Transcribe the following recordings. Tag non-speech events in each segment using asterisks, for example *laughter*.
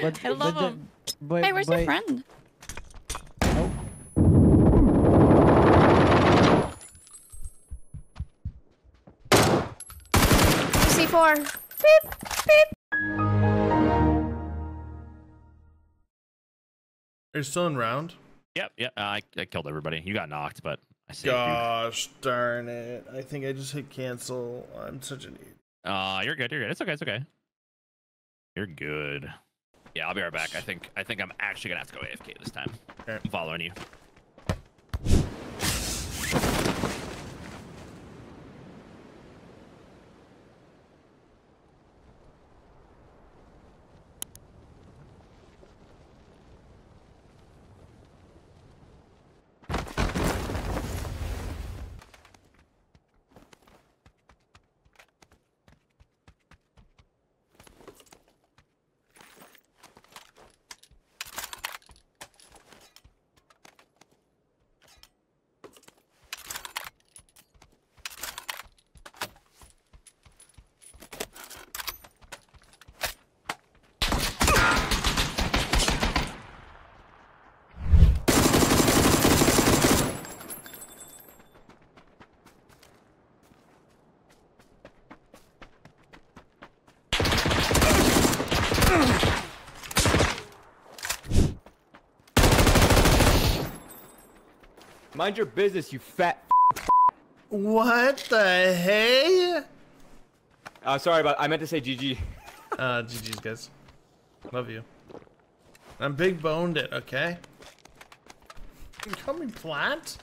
But, I love but, the- him. But, hey, where's but, your friend? Oh, C4. Beep, beep. Are you still in round? Yep, yep. Uh, I, I killed everybody. You got knocked, but I saved you. Gosh darn it. I think I just hit cancel. I'm such an idiot. Uh, you're good. You're good. It's okay. It's okay. You're good. Yeah, I'll be right back. I think I think I'm actually gonna have to go AFK this time. Okay. I'm following you. Mind your business, you fat. What the hey? Uh, sorry about. I meant to say GG. *laughs* Uh, GG's guys. Love you. I'm big boned it, okay? You call me plat?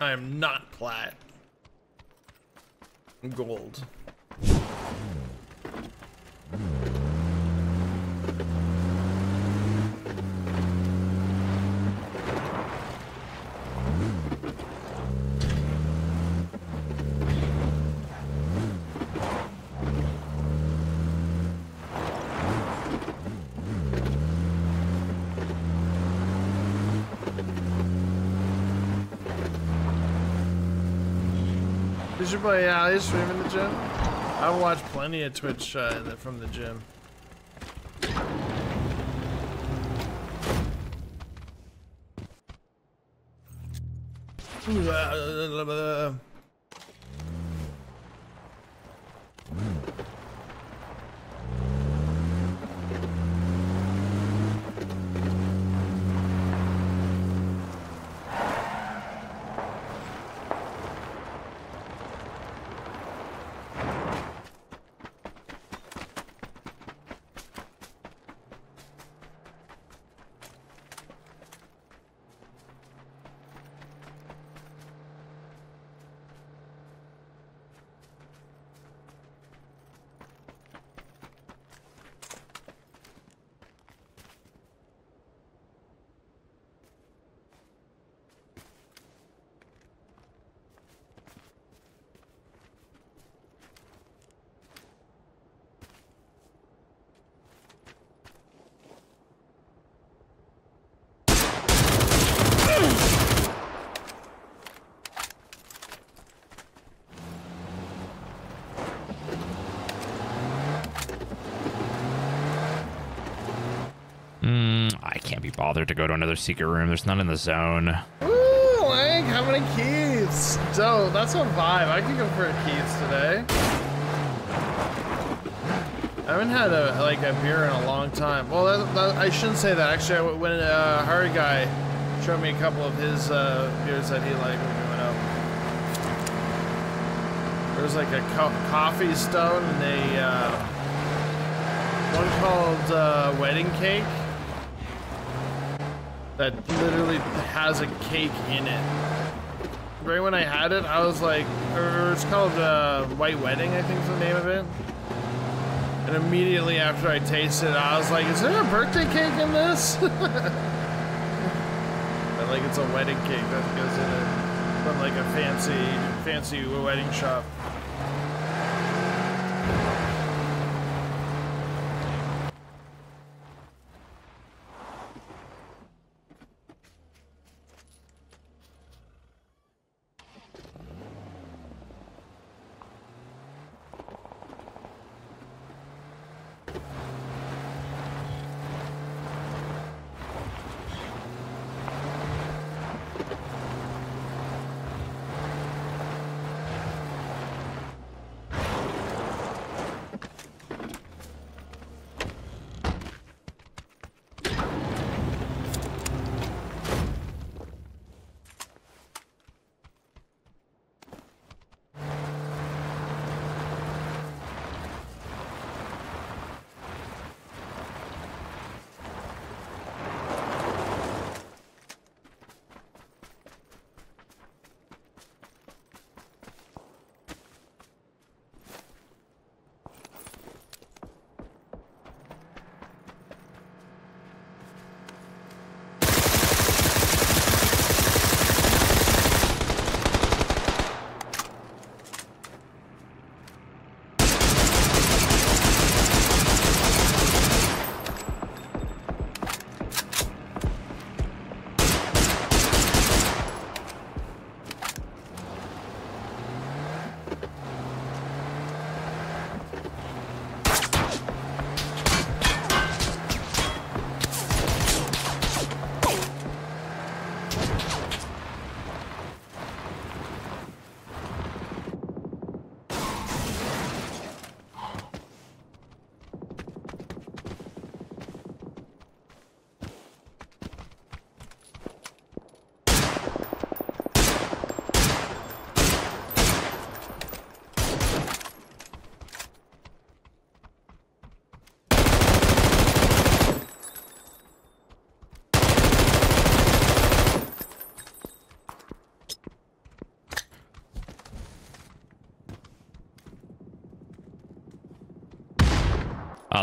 I am not plat. I'm gold. Is your boy Ali uh, streaming the gym? I watch plenty of Twitch uh, from the gym. Mm, I bothered to go to another secret room. There's none in the zone. Ooh, Lang, how many keys? Dope, that's a vibe. I could go for a keys today. I haven't had a like a beer in a long time. Well, that, that, I shouldn't say that. Actually, I, when uh, Hard Guy showed me a couple of his uh, beers that he liked when we went out. There was like a co coffee stone and a uh, one called uh, wedding cake that literally has a cake in it. Right when I had it, I was like, or it's called uh, White Wedding, I think is the name of it. And immediately after I tasted it, I was like, is there a birthday cake in this? *laughs* but like it's a wedding cake that goes in it from like a fancy, fancy wedding shop.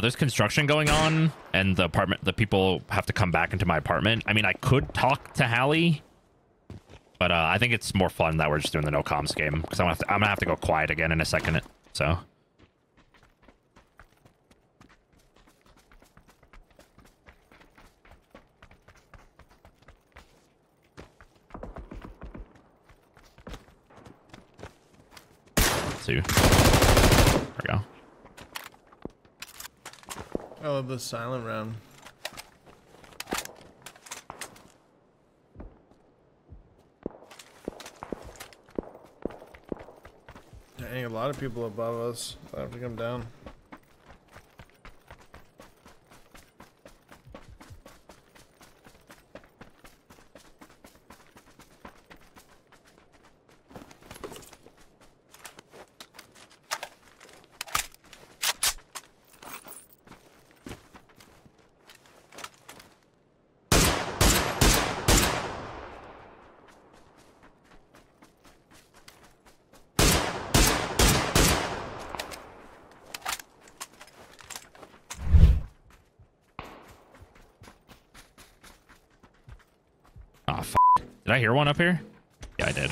There's construction going on, and the apartment, the people have to come back into my apartment. I mean, I could talk to Hali, but uh, I think it's more fun that we're just doing the no comms game because I'm gonna have to, I'm gonna have to go quiet again in a second. So. Two. There we go. I love the silent round. Dang, a lot of people above us. I have to come down. Did I hear one up here? Yeah, I did.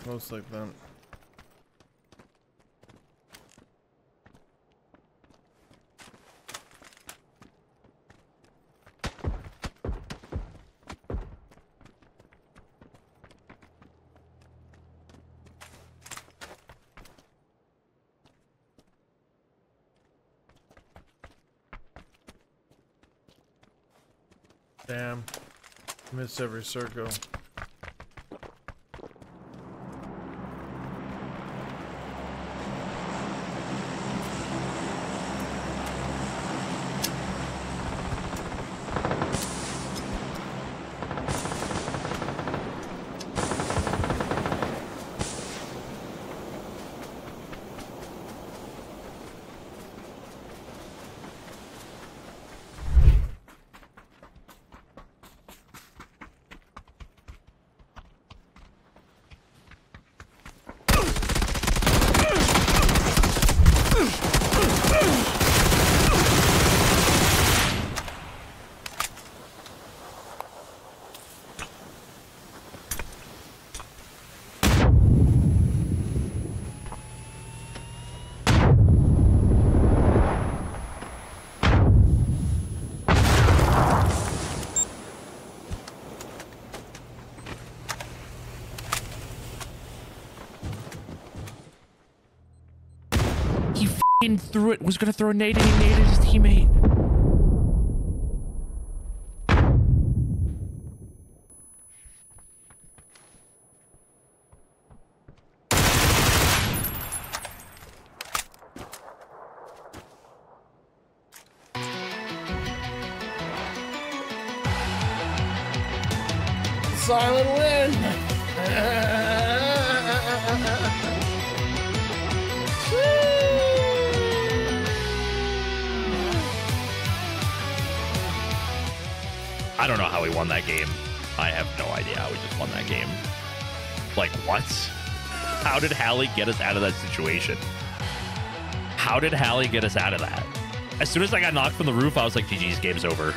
Close like that. Damn. Missed every circle. He f***ing threw it. Was gonna throw a nade and he naded his teammate. Silent win! *laughs* I don't know how we won that game. I have no idea how we just won that game. Like, what? How did Hali get us out of that situation? How did Hali get us out of that? As soon as I got knocked from the roof, I was like, GG's, game's over.